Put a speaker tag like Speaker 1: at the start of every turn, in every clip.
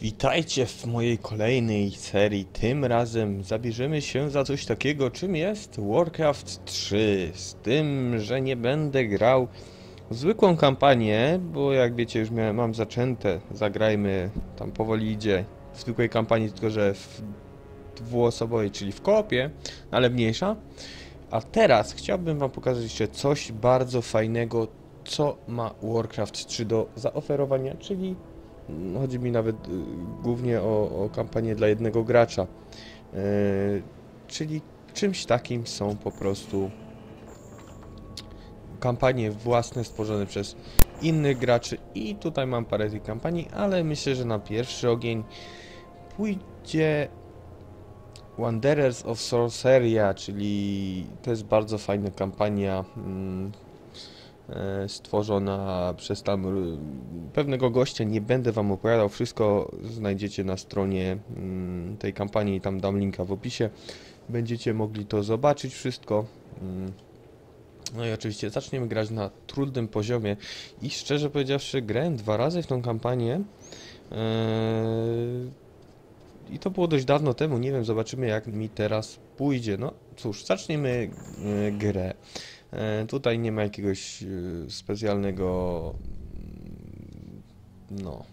Speaker 1: Witajcie w mojej kolejnej serii. Tym razem zabierzemy się za coś takiego, czym jest Warcraft 3. Z tym, że nie będę grał w zwykłą kampanię, bo jak wiecie, już miałem, mam zaczęte. Zagrajmy, tam powoli idzie. W zwykłej kampanii, tylko że w dwuosobowej, czyli w koopie, ale mniejsza. A teraz chciałbym wam pokazać jeszcze coś bardzo fajnego, co ma Warcraft 3 do zaoferowania, czyli Chodzi mi nawet y, głównie o, o kampanię dla jednego gracza. E, czyli czymś takim są po prostu kampanie własne stworzone przez innych graczy i tutaj mam parę tych kampanii, ale myślę, że na pierwszy ogień pójdzie Wanderers of Sorceria, czyli to jest bardzo fajna kampania mm, stworzona przez tam pewnego gościa. Nie będę wam opowiadał, wszystko znajdziecie na stronie mm, tej kampanii, tam dam linka w opisie. Będziecie mogli to zobaczyć wszystko. Mm. No i oczywiście zaczniemy grać na trudnym poziomie i szczerze powiedziawszy grałem dwa razy w tą kampanię. Eee, I to było dość dawno temu, nie wiem, zobaczymy jak mi teraz pójdzie. No cóż, zaczniemy e, grę. E, tutaj nie ma jakiegoś e, specjalnego mm, no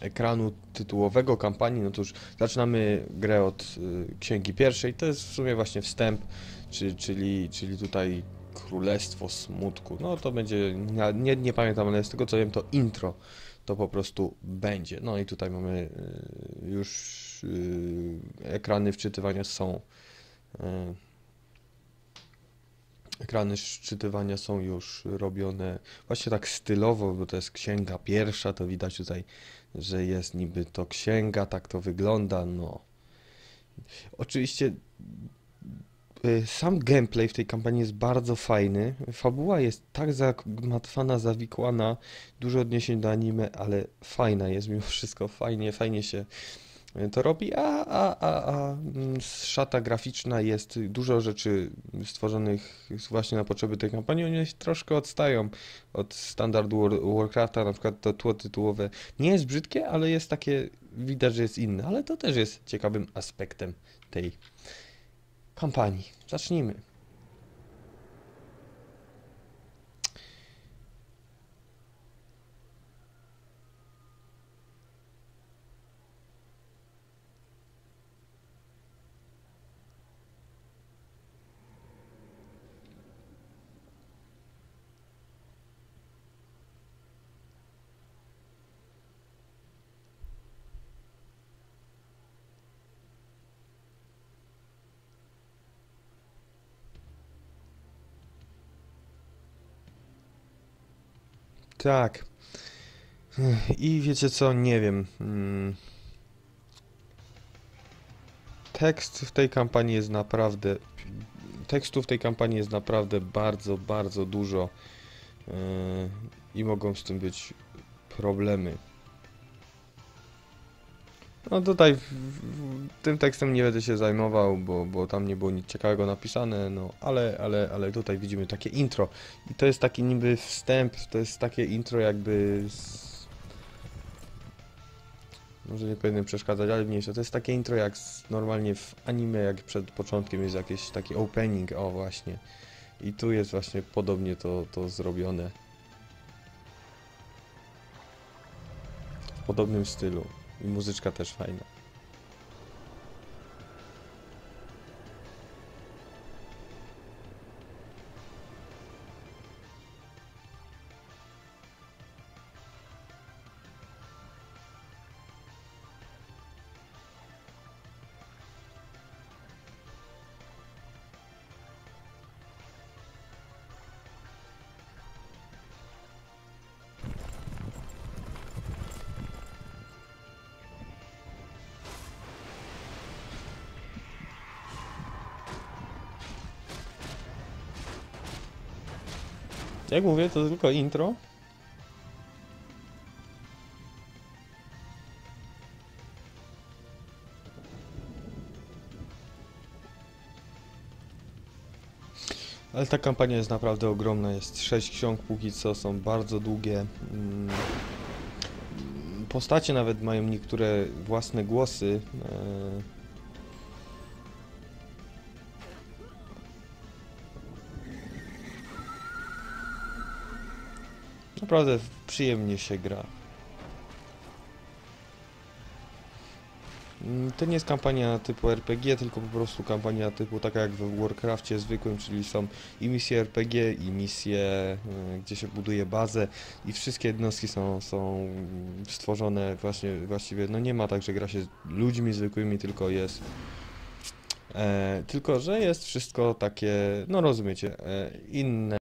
Speaker 1: ekranu tytułowego kampanii, no to już zaczynamy grę od y, księgi pierwszej. To jest w sumie właśnie wstęp, czy, czyli, czyli tutaj Królestwo Smutku. No to będzie, nie, nie pamiętam, ale z tego co wiem, to intro to po prostu będzie. No i tutaj mamy już ekrany wczytywania są. Ekrany szczytywania są już robione właśnie tak stylowo, bo to jest księga pierwsza, to widać tutaj, że jest niby to księga, tak to wygląda, no. Oczywiście y, sam gameplay w tej kampanii jest bardzo fajny. Fabuła jest tak zagmatwana, zawikłana, dużo odniesień do anime, ale fajna jest mimo wszystko, fajnie, fajnie się to robi, a, a, a, a mm, szata graficzna jest, dużo rzeczy stworzonych właśnie na potrzeby tej kampanii, one troszkę odstają od standardu War, Warcrafta, na przykład to tło tytułowe nie jest brzydkie, ale jest takie, widać, że jest inne, ale to też jest ciekawym aspektem tej kampanii. Zacznijmy. Tak. I wiecie co, nie wiem. Mm. Tekst w tej kampanii jest naprawdę. Tekstu w tej kampanii jest naprawdę bardzo, bardzo dużo. Yy, I mogą z tym być problemy. No tutaj tym tekstem nie będę się zajmował, bo, bo tam nie było nic ciekawego napisane, no ale, ale, ale tutaj widzimy takie intro. I to jest taki niby wstęp, to jest takie intro jakby z... Może nie powinienem przeszkadzać, ale mniejsze. To jest takie intro jak z, normalnie w anime, jak przed początkiem jest jakiś taki opening, o właśnie. I tu jest właśnie podobnie to, to zrobione. W podobnym stylu. I muzyczka też fajna. Jak mówię, to tylko intro. Ale ta kampania jest naprawdę ogromna. Jest sześć ksiąg póki co, są bardzo długie. Mm, postacie nawet mają niektóre własne głosy. Naprawdę przyjemnie się gra. Mm, To nie jest kampania typu RPG, tylko po prostu kampania typu taka jak w Warcrafcie zwykłym, czyli są i misje RPG, i misje, y, gdzie się buduje bazę i wszystkie jednostki są, są stworzone właśnie, właściwie, no nie ma tak, że gra się ludźmi zwykłymi, tylko jest e, tylko, że jest wszystko takie, no rozumiecie, e, inne